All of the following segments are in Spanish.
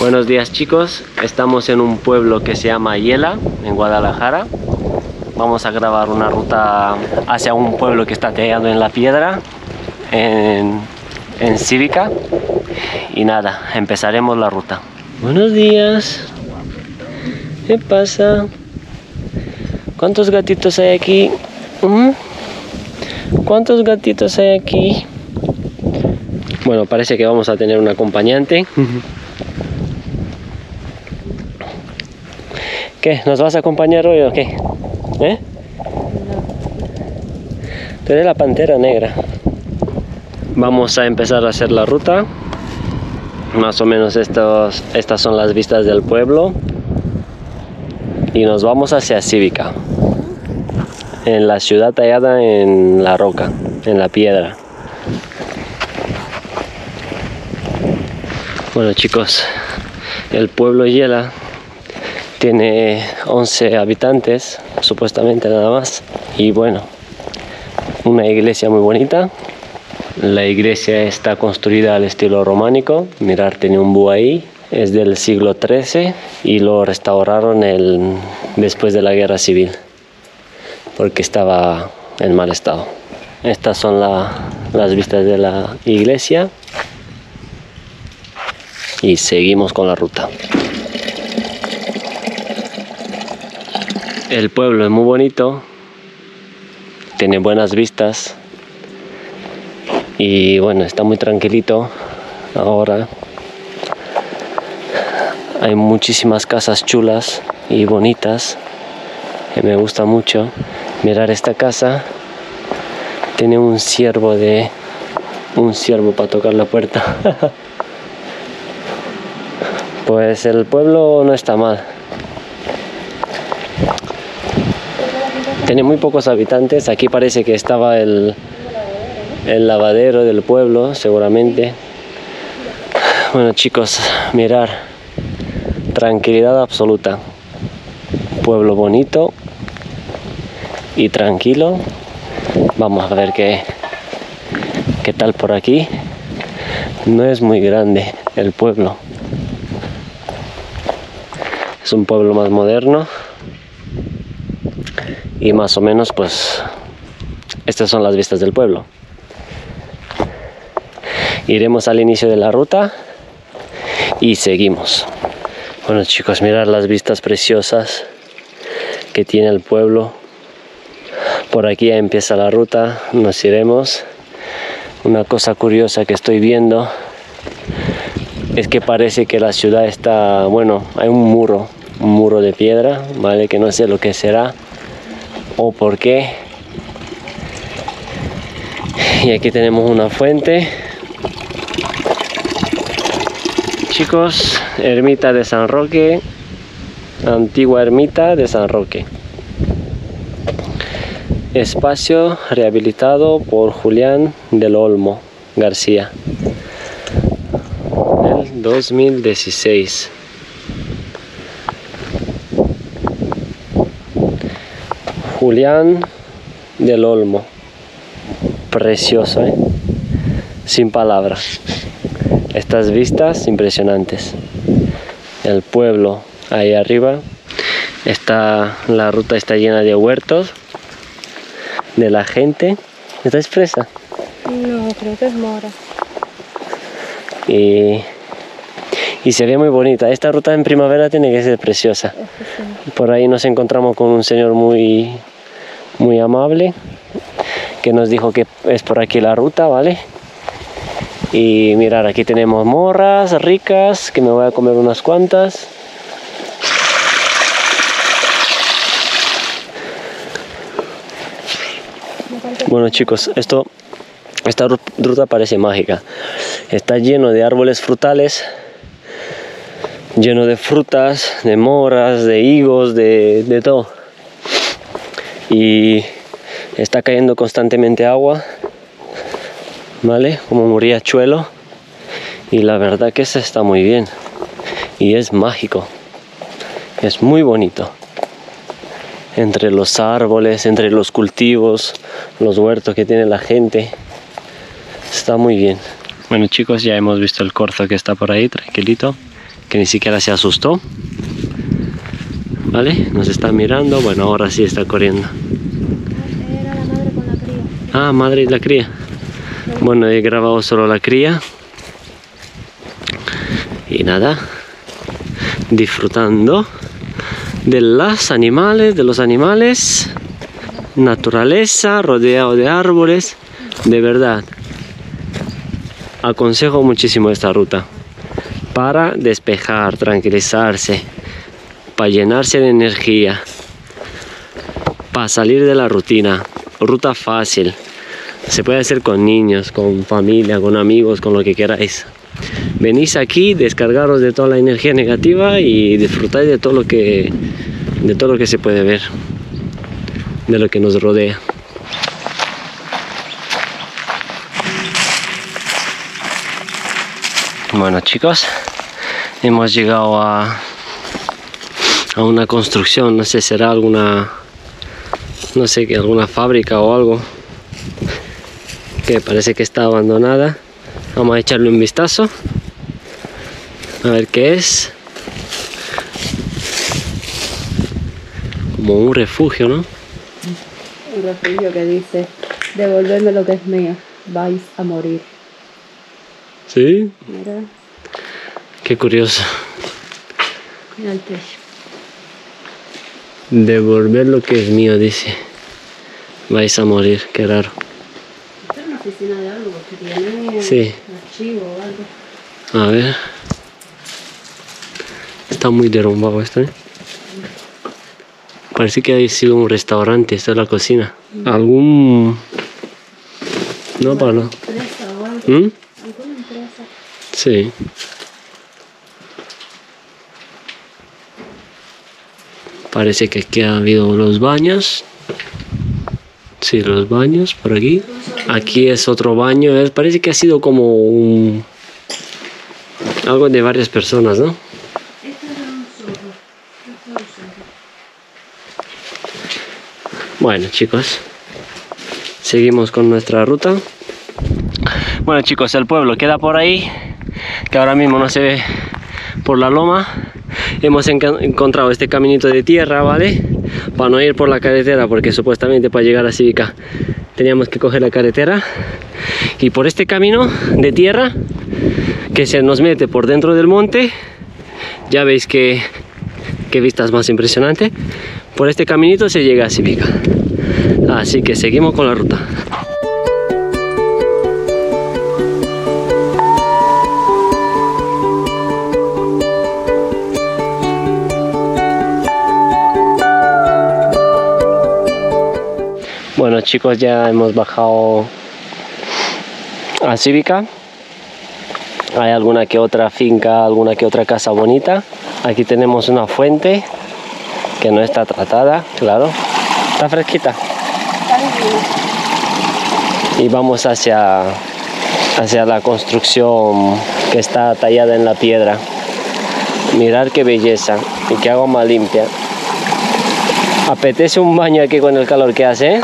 Buenos días chicos, estamos en un pueblo que se llama Yela, en Guadalajara. Vamos a grabar una ruta hacia un pueblo que está tallado en la piedra, en, en Cívica. Y nada, empezaremos la ruta. Buenos días. ¿Qué pasa? ¿Cuántos gatitos hay aquí? ¿Mm? ¿Cuántos gatitos hay aquí? Bueno, parece que vamos a tener un acompañante. ¿Qué? ¿Nos vas a acompañar hoy o qué? ¿Eh? Tú eres la pantera negra. Vamos a empezar a hacer la ruta. Más o menos estos, estas son las vistas del pueblo. Y nos vamos hacia Cívica. En la ciudad tallada en la roca, en la piedra. Bueno chicos, el pueblo Yela tiene 11 habitantes, supuestamente nada más. Y bueno, una iglesia muy bonita. La iglesia está construida al estilo románico. Mirar, tiene un búho ahí. Es del siglo XIII y lo restauraron el, después de la guerra civil porque estaba en mal estado. Estas son la, las vistas de la iglesia y seguimos con la ruta. El pueblo es muy bonito, tiene buenas vistas y bueno, está muy tranquilito ahora. Hay muchísimas casas chulas y bonitas que me gusta mucho. Mirar esta casa tiene un ciervo de un ciervo para tocar la puerta. pues el pueblo no está mal. Tiene muy pocos habitantes. Aquí parece que estaba el, lavadero del pueblo, seguramente. Bueno chicos, mirar. Tranquilidad absoluta. Pueblo bonito y tranquilo. Vamos a ver qué, qué tal por aquí. No es muy grande el pueblo. Es un pueblo más moderno y más o menos pues estas son las vistas del pueblo. Iremos al inicio de la ruta y seguimos. Bueno chicos mirar las vistas preciosas que tiene el pueblo. Por aquí empieza la ruta nos iremos. Una cosa curiosa que estoy viendo es que parece que la ciudad está bueno hay un muro un muro de piedra vale que no sé lo que será o por qué. Y aquí tenemos una fuente. Chicos, ermita de San Roque, antigua ermita de San Roque. Espacio rehabilitado por Julián del Olmo García. El 2016. Julián del Olmo. Precioso, ¿eh? Sin palabras. Estas vistas impresionantes. El pueblo ahí arriba. Está, la ruta está llena de huertos. De la gente. ¿Está expresa? No, creo que es mora. Y y se ve muy bonita. Esta ruta en primavera tiene que ser preciosa. Por ahí nos encontramos con un señor muy muy amable que nos dijo que es por aquí la ruta, ¿vale? Y mirar, aquí tenemos morras ricas, que me voy a comer unas cuantas. Bueno chicos, esto, esta ruta parece mágica. Está lleno de árboles frutales, lleno de frutas, de moras, de higos, de, de todo y está cayendo constantemente agua, ¿vale? Como un riachuelo y la verdad que se está muy bien y es mágico, es muy bonito. Entre los árboles, entre los cultivos, los huertos que tiene la gente, está muy bien. Bueno chicos, ya hemos visto el corzo que está por ahí, tranquilito. Que ni siquiera se asustó. ¿Vale? Nos está mirando. Bueno, ahora sí está corriendo. Ah, madre y la cría. Bueno, he grabado solo la cría. Y nada, disfrutando de los animales, de los animales, naturaleza, rodeado de árboles. De verdad, aconsejo muchísimo esta ruta para despejar, tranquilizarse, para llenarse de energía, para salir de la rutina. Ruta fácil. Se puede hacer con niños, con familia, con amigos, con lo que queráis. Venís aquí, descargaros de toda la energía negativa y disfrutáis de todo lo que de todo lo que se puede ver, de lo que nos rodea. Bueno chicos, hemos llegado a, a una construcción, no sé, será alguna, no sé, alguna fábrica o algo que parece que está abandonada. Vamos a echarle un vistazo, a ver qué es. Como un refugio, ¿no? Un refugio que dice, devolverme lo que es mío, vais a morir. Sí, Mira, qué curioso. mira el techo. Devolver lo que es mío, dice. Vais a morir, qué raro. Esta es una oficina de algo tiene Sí. archivo o algo. A ver. Está muy derrumbado esto, ¿eh? Parece que ha sido un restaurante, esta es la cocina. ¿Algún...? No, para no. Empresa o algo. ¿Mm? Alguna empresa. Sí. Parece que aquí ha habido los baños. Sí, los baños por aquí. Aquí es otro baño. Parece que ha sido como un... Algo de varias personas, ¿no? Bueno, chicos. Seguimos con nuestra ruta. Bueno, chicos, el pueblo queda por ahí. Que ahora mismo no se ve por la loma. Hemos encontrado este caminito de tierra, ¿vale? Para no ir por la carretera, porque supuestamente para llegar a Cívica teníamos que coger la carretera. Y por este camino de tierra que se nos mete por dentro del monte, ya veis que, que vistas más impresionante. Por este caminito se llega a Cívica. Así que seguimos con la ruta. Chicos, ya hemos bajado a Cívica. Hay alguna que otra finca, alguna que otra casa bonita. Aquí tenemos una fuente que no está tratada, claro. Está fresquita. Y vamos hacia, hacia la construcción que está tallada en la piedra. Mirar qué belleza y qué agua más limpia. Apetece un baño aquí con el calor que hace. ¿eh?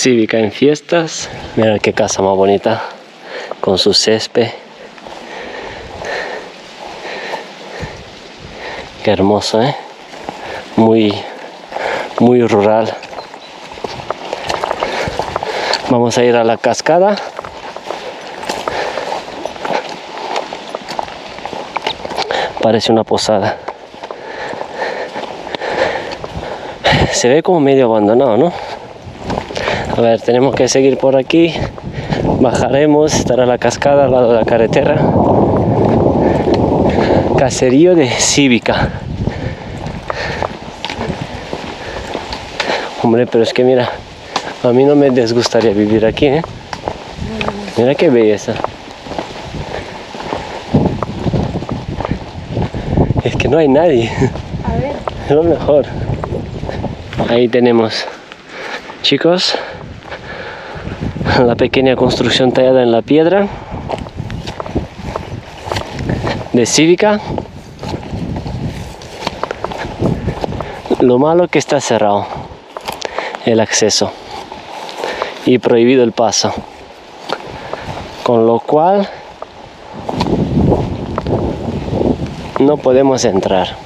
Cívica en fiestas. Mira qué casa más bonita. Con su césped. Qué hermoso, ¿eh? Muy, muy rural. Vamos a ir a la cascada. Parece una posada. Se ve como medio abandonado, ¿no? A ver, tenemos que seguir por aquí. Bajaremos, estará la cascada al lado de la carretera. Caserío de Cívica. Hombre, pero es que mira, a mí no me disgustaría vivir aquí, ¿eh? Mira qué belleza. Es que no hay nadie. A ver, Es lo mejor. Ahí tenemos, chicos, la pequeña construcción tallada en la piedra de Cívica. Lo malo que está cerrado el acceso y prohibido el paso. Con lo cual no podemos entrar.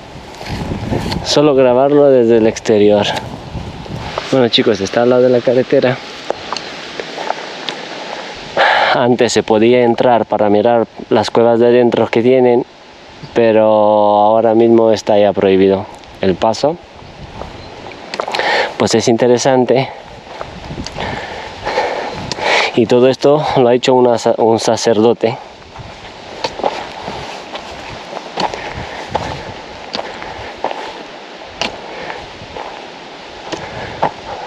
Solo grabarlo desde el exterior. Bueno chicos, está al lado de la carretera. Antes se podía entrar para mirar las cuevas de adentro que tienen, pero ahora mismo está ya prohibido el paso. Pues es interesante. Y todo esto lo ha hecho un sacerdote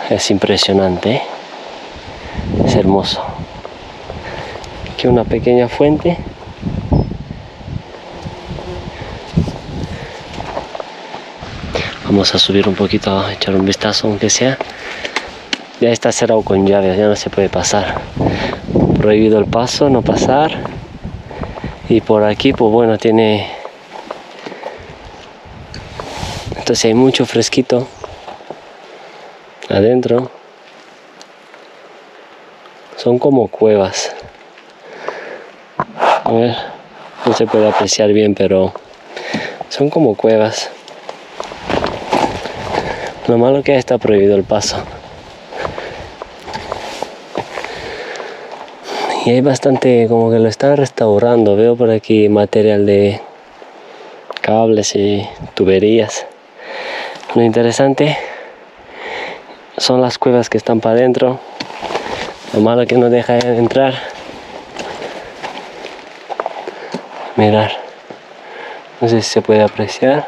es impresionante es hermoso aquí una pequeña fuente. Vamos a subir un poquito a echar un vistazo aunque sea. Ya está cerrado con llaves ya no se puede pasar. Prohibido el paso no pasar. Y por aquí pues bueno tiene. Entonces hay mucho fresquito adentro. Son como cuevas a ver no se puede apreciar bien pero son como cuevas lo malo que está prohibido el paso y hay bastante como que lo están restaurando veo por aquí material de cables y tuberías lo interesante son las cuevas que están para adentro. Lo malo que no deja de entrar. Mirar. No sé si se puede apreciar.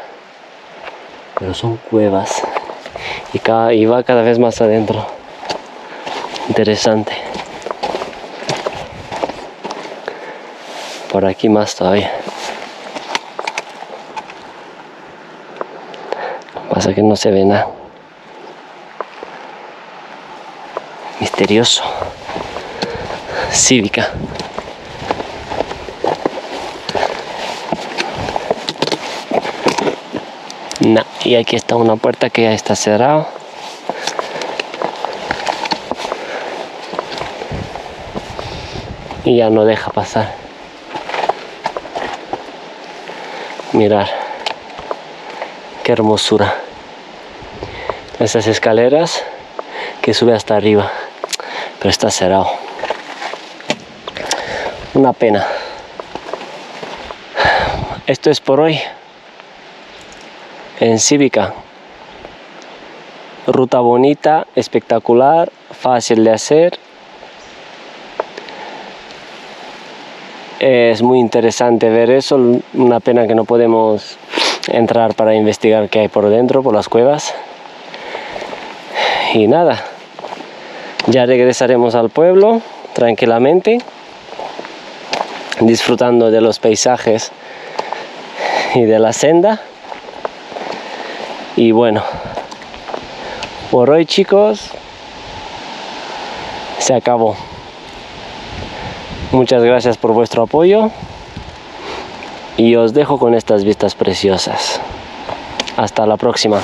Pero son cuevas. Y, cada, y va cada vez más adentro. Interesante. Por aquí más todavía. Pasa que no se ve nada. misterioso. Cívica. No, y aquí está una puerta que ya está cerrada. Y ya no deja pasar. Mirar. Qué hermosura. Esas escaleras que sube hasta arriba pero está cerrado. Una pena. Esto es por hoy. En Cívica. Ruta bonita, espectacular, fácil de hacer. Es muy interesante ver eso. Una pena que no podemos entrar para investigar qué hay por dentro, por las cuevas. Y nada, ya regresaremos al pueblo tranquilamente, disfrutando de los paisajes y de la senda. Y bueno, por hoy chicos, se acabó. Muchas gracias por vuestro apoyo y os dejo con estas vistas preciosas. Hasta la próxima.